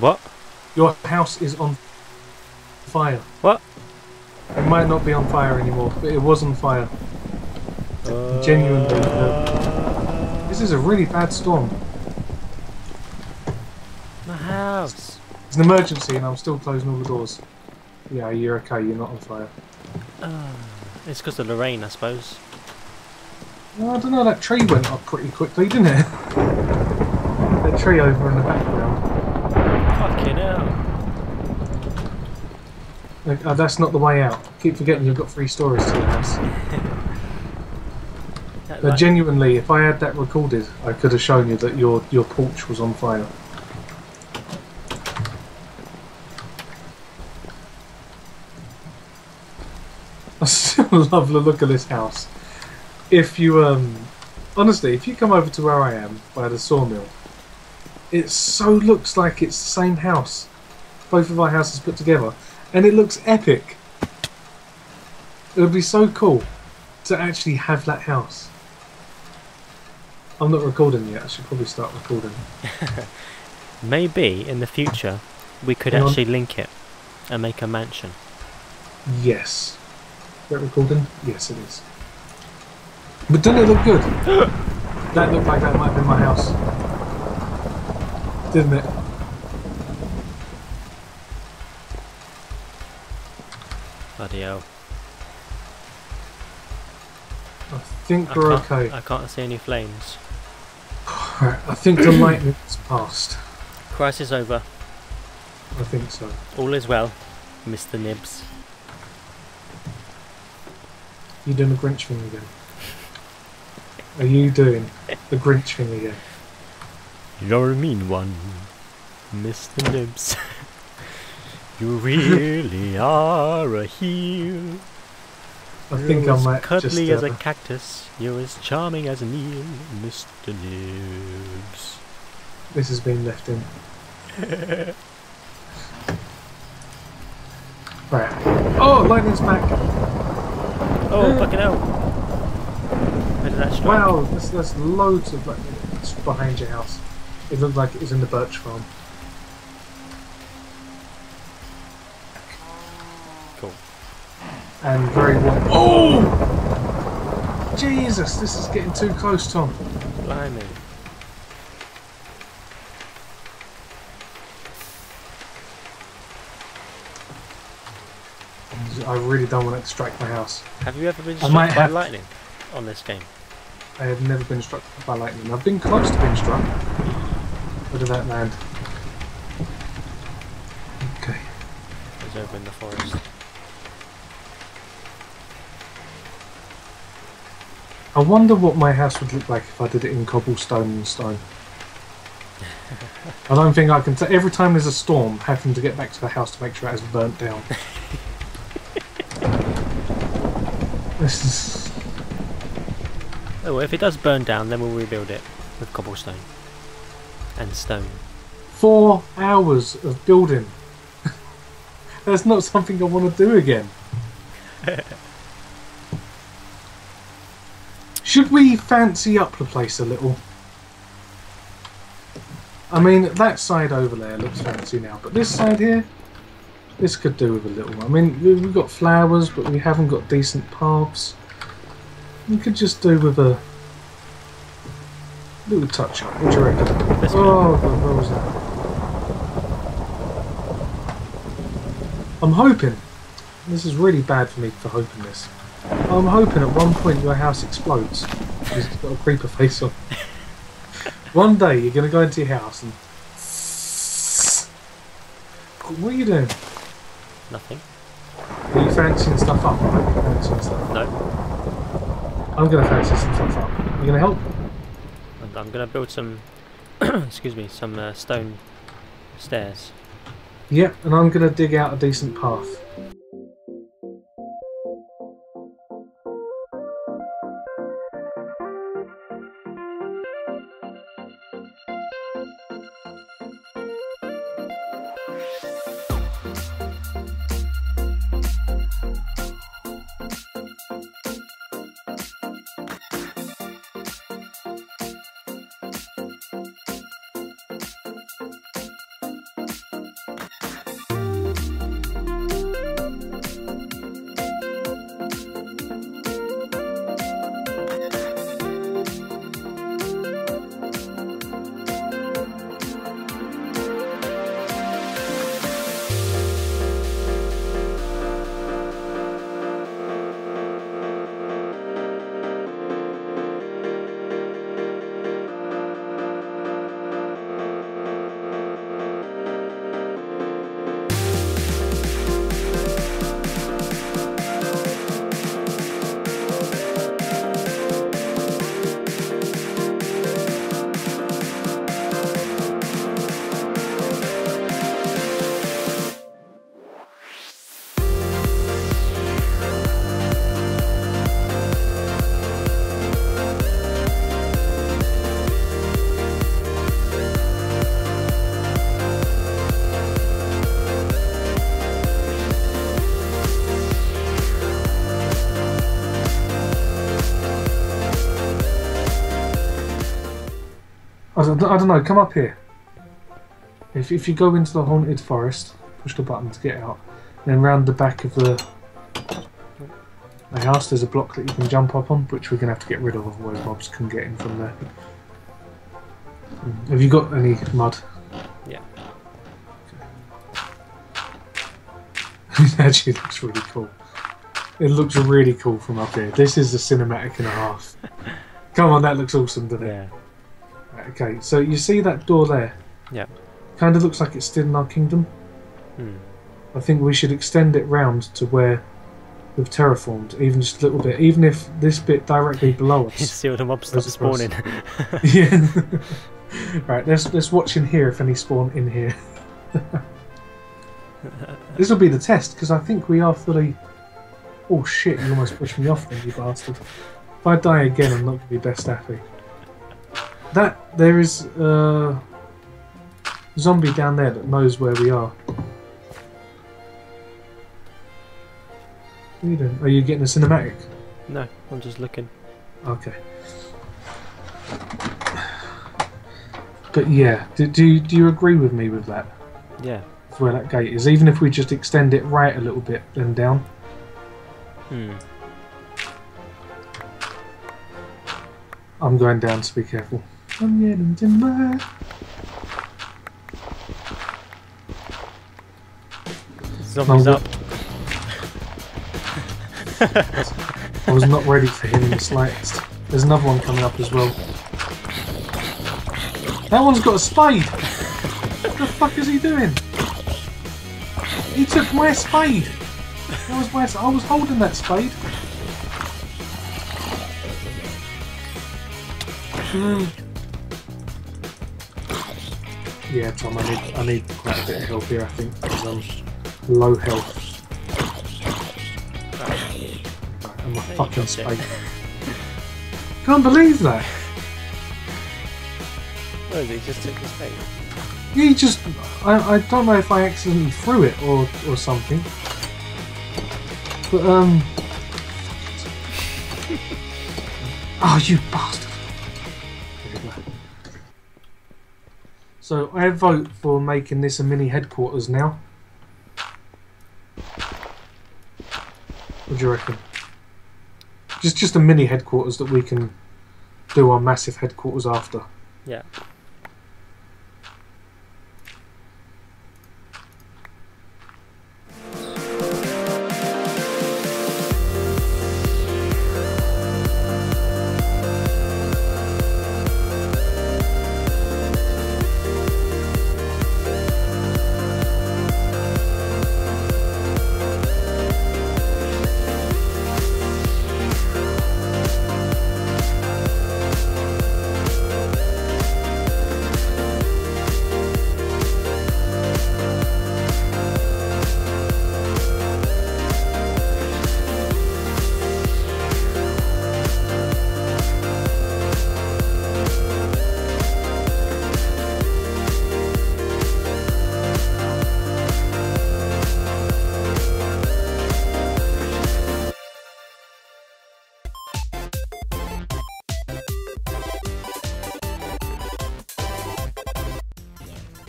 What? Your house is on fire. What? It might not be on fire anymore, but it was on fire. Genuinely, uh, This is a really bad storm. My house. It's an emergency and I'm still closing all the doors. Yeah, you're okay, you're not on fire. It's because of the rain, I suppose. Well, I don't know, that tree went up pretty quickly, didn't it? that tree over in the background. Fucking hell. Like, oh, that's not the way out. Keep forgetting you've got three stories to the house. But light- genuinely, if I had that recorded, I could have shown you that your your porch was on fire. I still love the look of this house. If you um, honestly, if you come over to where I am by the sawmill, it so looks like it's the same house. Both of our houses put together, and it looks epic. It would be so cool to actually have that house. I'm not recording yet. I should probably start recording. Maybe in the future we could Hang on. actually link it and make a mansion. Yes. Is that recording? Yes, it is. But doesn't it look good? that looked like that might be my house. Didn't it? Bloody hell. I think I we're can't, okay. I can't see any flames. Right, I think the lightning's passed. Crisis over. I think so. All is well, Mr. Nibbs. You doing the Grinch thing again? Are you doing the Grinch thing again? You're a mean one, Mr. Nibbs. you really are a heel. I think You're I as might cuddly just. as a cactus. You're as charming as Neil, Mr. Nibbs. this has been left in. right. Oh, lightning's back. Oh, fucking hell! Where did that strike? Wow, there's, there's loads of lightning behind your house. It looked like it was in the birch farm. Cool. And very warm. Oh! Jesus, this is getting too close, Tom. Blimey. I really don't want it to strike my house. Have you ever been I might struck by have- lightning on this game? I have never been struck by lightning. I've been close to being struck. Where did that land? Okay. It's over in the forest. I wonder what my house would look like if I did it in cobblestone and stone. I don't think I can. T- every time there's a storm, having to get back to the house to make sure it hasn't burnt down. this is. Oh, well, if it does burn down, then we'll rebuild it with cobblestone and stone. Four hours of building. That's not something I want to do again. Should we fancy up the place a little? I mean, that side over there looks fancy now, but this side here, this could do with a little. I mean, we- we've got flowers, but we haven't got decent paths. We could just do with a little touch up. What do you reckon? This. Oh, God, where was that? I'm hoping. This is really bad for me for hoping this. I'm hoping at one point your house explodes. It's got a creeper face on. One day you're going to go into your house and. What are you doing? Nothing. Are you fancying stuff up? Are fancying stuff? No. I'm going to fancy some stuff up. You going to help? I'm gonna build some. excuse me, some uh, stone stairs. Yep, and I'm going to dig out a decent path. Don't, I don't know. Come up here. If if you go into the haunted forest, push the button to get out. Then round the back of the the house, there's a block that you can jump up on, which we're gonna have to get rid of, otherwise mobs can get in from there. Have you got any mud? Yeah. it actually looks really cool. It looks really cool from up here. This is the cinematic and a half. Come on, that looks awesome, doesn't it? Right, Okay, so you see that door there? Yeah. Kind of looks like it's still in our kingdom. Hmm. I think we should extend it round to where we've terraformed, even just a little bit, even if this bit directly below us. See all the mobs stop Those across. spawning. yeah. right, let's let's watch in here if any spawn in here. this will be the test because I think we are fully. Oh shit! You almost pushed me off, then you bastard. If I die again, I'm not going to be best happy. That there is a zombie down there that knows where we are. What are you? Are you getting a cinematic? no, I'm just looking. Okay. But yeah, do, do, you- do you agree with me with that? Yeah. Where that gate is, even if we just extend it right a little bit, then down. Hmm. I'm going down, so be careful. I'm timber. Zombies up. I was not ready for him in the slightest. There's another one coming up as well. That one's got a spade! What the fuck is he doing? He took my spade! That was my. I was holding that spade. Hmm. Yeah, Tom, I need I need quite a bit of help here. I think because I'm low health. Right, and my There you fucking spade. Can't believe that. It? He just took the spade. He just. I, I don't know if I accidentally threw it or, or something. But, um. oh, you bastard. So, I vote for making this a mini headquarters now. What do you reckon? Just, just a mini headquarters that we can do our massive headquarters after. Yeah.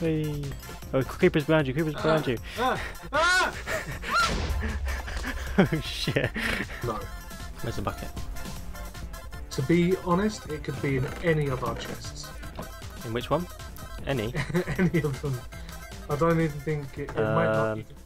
Whee. Oh, creepers behind you, creepers behind you. Ah, ah! oh shit. No. Where's the bucket? To be honest, it could be in any of our chests. In which one? Any? any of them. I don't even think it, it might not Um, even be.